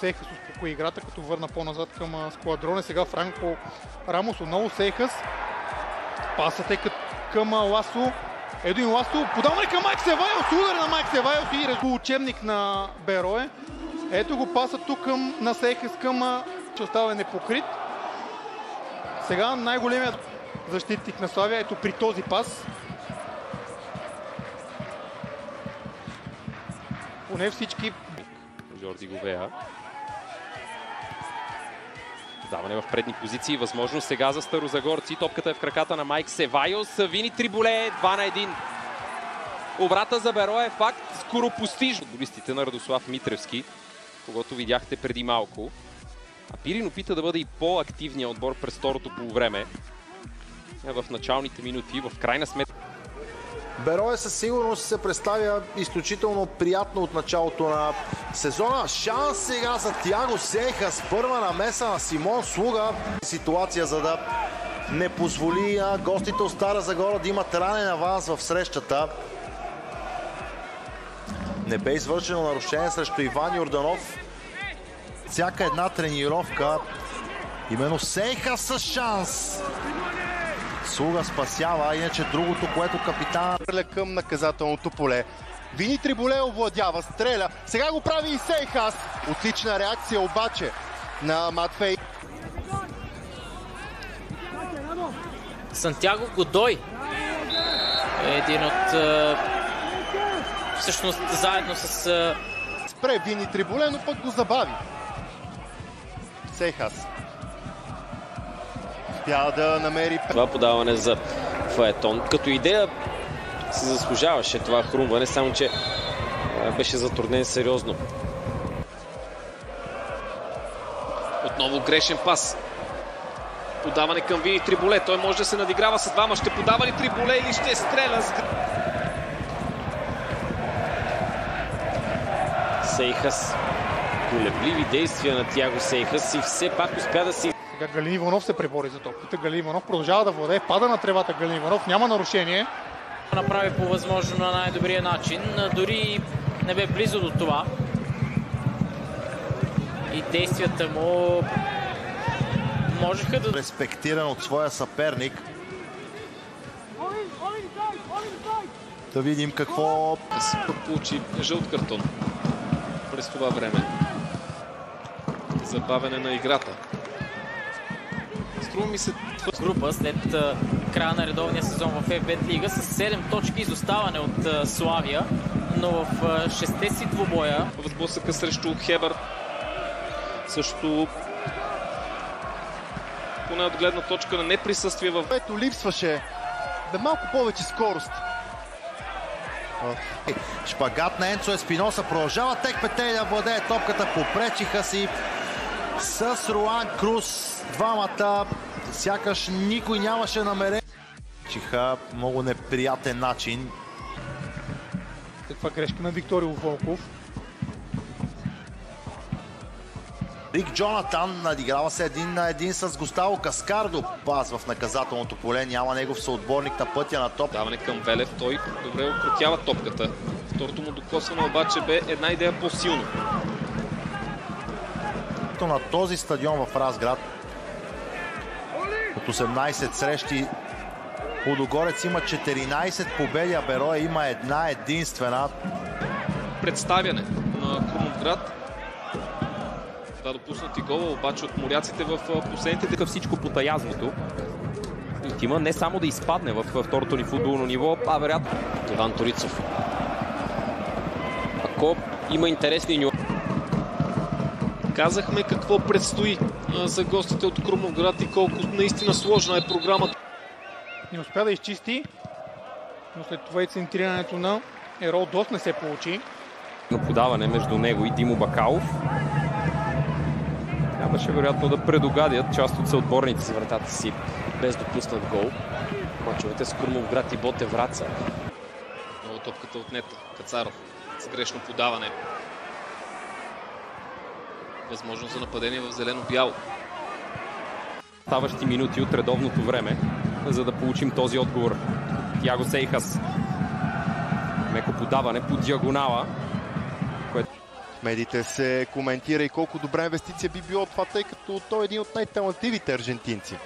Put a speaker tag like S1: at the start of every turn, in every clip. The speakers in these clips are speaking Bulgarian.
S1: Сейхас успокои играта, като върна по-назад към Складроне. Сега Франко Рамос отново Сейхас. Пасът е към Ласо. Един Ласо. Подаване към Майк Севайос. Удар на Майк Севайос и резул учебник на Берое. Ето го паса тук към, на Сейхас към че остава непокрит. Сега най-големият защитник на Славия, ето при този пас. Поне всички
S2: Жорди Говея. Даване в предни позиции. Възможност сега за старозагорци. Топката е в краката на Майк Севайос. Вини Триболе 2 на 1. Обрата за Беро е факт. Скоро постиж. Футболистите на Радослав Митревски, когато видяхте преди малко. А Пирин опита да бъде и по-активният отбор през второто полувреме. В началните минути, в крайна сметка.
S3: Берое със сигурност се представя изключително приятно от началото на сезона. Шанс сега за Тяго Сейха с първа намеса на Симон Слуга. Ситуация за да не позволи на гостите от Стара Загора да имат ранен аванс в срещата. Не бе извършено нарушение срещу Иван Йорданов. Всяка една тренировка. Именно Сейха с шанс. Слуга спасява, иначе другото, което капитан...
S4: Към наказателното поле. Вини Триболе овладява, стреля. Сега го прави и Сейхас. Отлична реакция обаче на Матфей.
S5: Сантяго Годой е един от... Всъщност заедно с...
S4: Спре Вини Триболе, но пък го забави. Сейхас. Успя да намери...
S2: Това подаване за Фаетон. Като идея се заслужаваше това хрумване, само че беше затруднен сериозно. Отново грешен пас. Подаване към Вини Триболе. Той може да се надиграва с двама. Ще подава ли Триболе или ще стреля с... Сейхас. Колебливи действия на Тяго Сейхас и все пак успя да си...
S1: Сега Галин Иванов се пребори за топката. Галин Иванов продължава да владее. Пада на тревата Галин Иванов. Няма нарушение.
S5: Направи по възможно на най-добрия начин. Дори не бе близо до това. И действията му можеха да...
S3: Респектиран от своя съперник. Да видим какво...
S2: Получи жълт картон през това време. Забавяне на играта. Струва ми се...
S5: Група след края на редовния сезон в FBET Лига с 7 точки изоставане от Славия, но в 6 си двубоя.
S2: В сблъсъка срещу Хебър също поне от гледна точка на неприсъствие в...
S4: Което липсваше да малко повече скорост.
S3: Шпагат на Енцо Еспиноса продължава Тек Петей да владее топката. Попречиха си с Руан Круз. Двамата сякаш никой нямаше намерение. Чиха много неприятен начин.
S1: Каква грешка на Викторио Волков.
S3: Рик Джонатан надиграва се един на един с Густаво Каскардо. Пас в наказателното поле. Няма негов съотборник на пътя на топ.
S2: Даване към Велев. Той добре окрутява топката. Второто му докосване обаче бе една идея по-силно.
S3: На този стадион в Разград от 18 срещи Лудогорец има 14 победи, а Бероя има една единствена.
S2: Представяне на Крумовград два допуснати гола, обаче от моряците в последните така всичко по таязното. Има не само да изпадне в второто ни футболно ниво, а вероятно Иван Торицов. Ако има интересни нюанси. Казахме какво предстои за гостите от Крумовград и колко наистина сложна е програмата.
S1: Не успя да изчисти, но след това и центрирането на Ерол Дос не се получи.
S2: Подаване между него и Димо Бакалов. Трябваше вероятно да предогадят част от съотборните с вратата си без допуснат гол. Мачовете с Курмовград и Боте Враца. Много топката отнета. Кацаров с грешно подаване. Възможност за нападение в зелено-бяло. Ставащи минути от редовното време, за да получим този отговор. Тяго Сейхас. Меко подаване по диагонала.
S4: медиите се коментира и колко добра инвестиция би било това, тъй като той е един от най-талантливите аржентинци.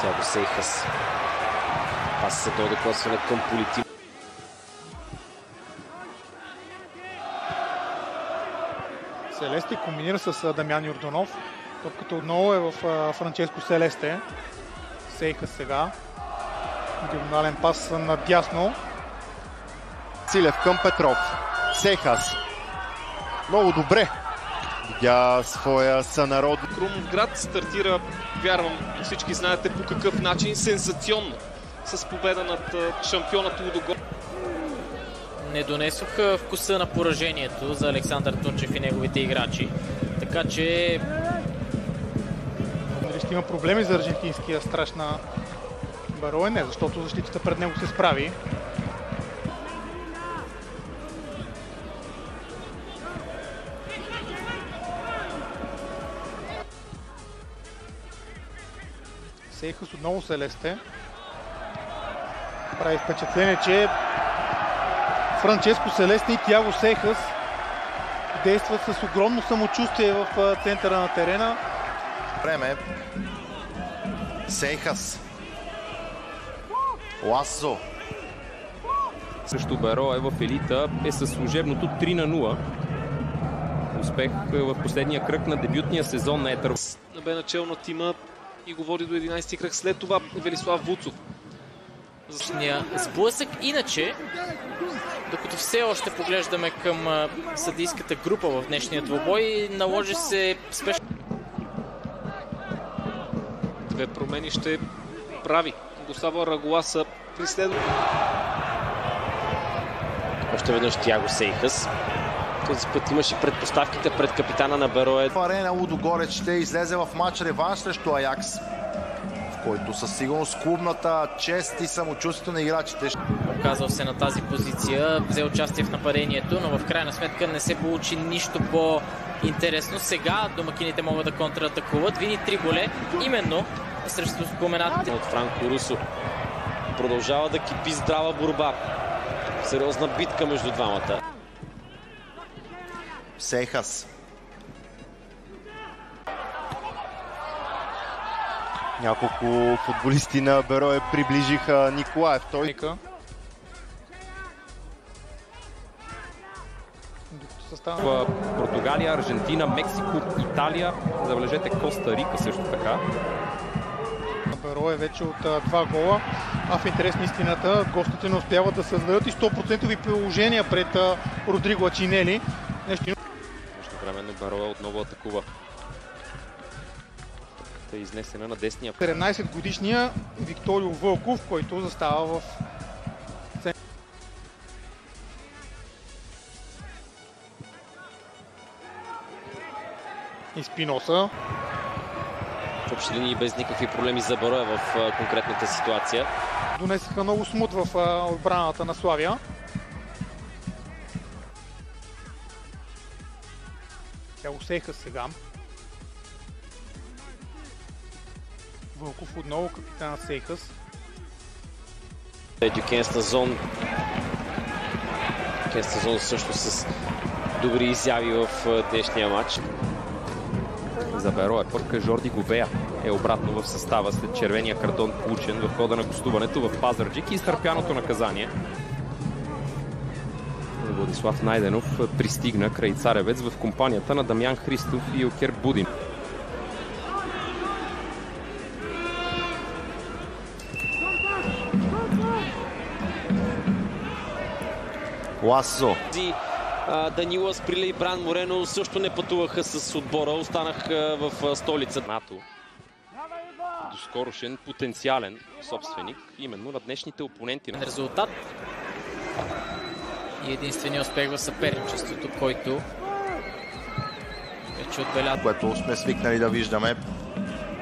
S6: Тяго Сейхас. Пас се дойде косване към политик.
S1: Селесте комбинира с Дамян Юрданов. Топката отново е в Франческо Селесте. Сейха сега. Диагонален пас надясно.
S4: Цилев към Петров. Сейхас. Много добре. Видя своя сънарод.
S7: Крумовград стартира, вярвам, всички знаете по какъв начин, сензационно с победа над шампионът Лудогор.
S5: Не донесоха вкуса на поражението за Александър Тунчев и неговите играчи. Така че...
S1: Ще има проблеми за аржентинския страж на Барое? Не, защото защитата пред него се справи. Сейхас отново се лесте. Прави впечатление, че Франческо Селесте и Тяго Сейхас действат с огромно самочувствие в центъра на терена.
S3: Време. Сейхас. Ласо.
S2: Също Беро е в елита е със служебното 3 на 0. Успех в последния кръг на дебютния сезон на Етър.
S7: Бе начало на тима и го води до 11 ти кръг. След това Велислав Вуцов.
S5: Сблъсък. Иначе, докато все още поглеждаме към съдийската група в днешния двобой, наложи се спешно.
S7: Две промени ще прави. Густаво Рагуаса преследва.
S6: Още веднъж Тяго Сейхас. Този път имаше предпоставките пред капитана на Берое.
S3: В арена Лудогорец ще излезе в матч реванш срещу Аякс, който със сигурност клубната чест и самочувствието на играчите ще
S5: Оказал се на тази позиция, взе участие в нападението, но в крайна сметка не се получи нищо по-интересно. Сега домакините могат да контратакуват. Вини три голе, именно срещу споменатите.
S6: От Франко Русо. Продължава да кипи здрава борба. Сериозна битка между двамата.
S3: Сейхас.
S4: Няколко футболисти на Берое приближиха Николаев. Той
S1: състава
S2: Португалия, Аржентина, Мексико, Италия. Забележете Коста Рика също така.
S1: Беро е вече от а, два гола. А в интерес на истината, гостите не успяват да създадат и 100% приложения пред Родриго Ачинели. Нещо
S2: Междувременно Бероя отново атакува. Топката е изнесена на десния
S1: 17 годишния Викторио Вълков, който застава в цен- и Спиноса.
S6: В общи линии без никакви проблеми за Берое в конкретната ситуация.
S1: Донесаха много смут в отбраната на Славия. Тя го сеха сега. Вълков отново капитана Сейхас.
S6: Дюкен Стазон. Дюкен Стазон също с добри изяви в днешния матч.
S2: За Беро е пък Жорди Говея е обратно в състава след червения картон получен в хода на гостуването в Пазарджик и изтърпяното наказание. Владислав Найденов пристигна край Царевец в компанията на Дамян Христов и Окер Будин.
S3: Ласо.
S6: Данила Сприле и Бран Морено също не пътуваха с отбора, останаха в столица.
S2: НАТО. Доскорошен потенциален собственик именно на днешните опоненти
S5: резултат. И единствения успех в съперничеството, който вече отбелязва.
S3: което сме свикнали да виждаме.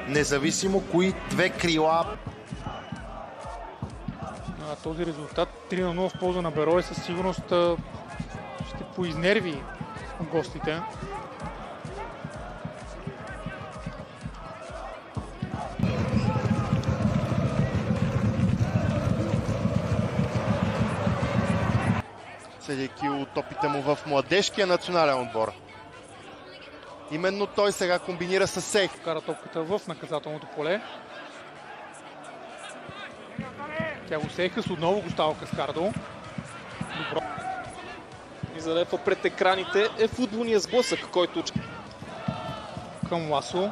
S3: Независимо кои две крила
S1: а, този резултат 3 на 0 в полза на Берое със сигурност ще поизнерви гостите.
S4: Съдейки от опита му в младежкия национален отбор. Именно той сега комбинира с Сех.
S1: Кара топката в наказателното поле. Тя го Сейхас отново го става Каскардо. Добро.
S7: И залепва пред екраните е футболния сблъсък, който
S1: Към Ласо.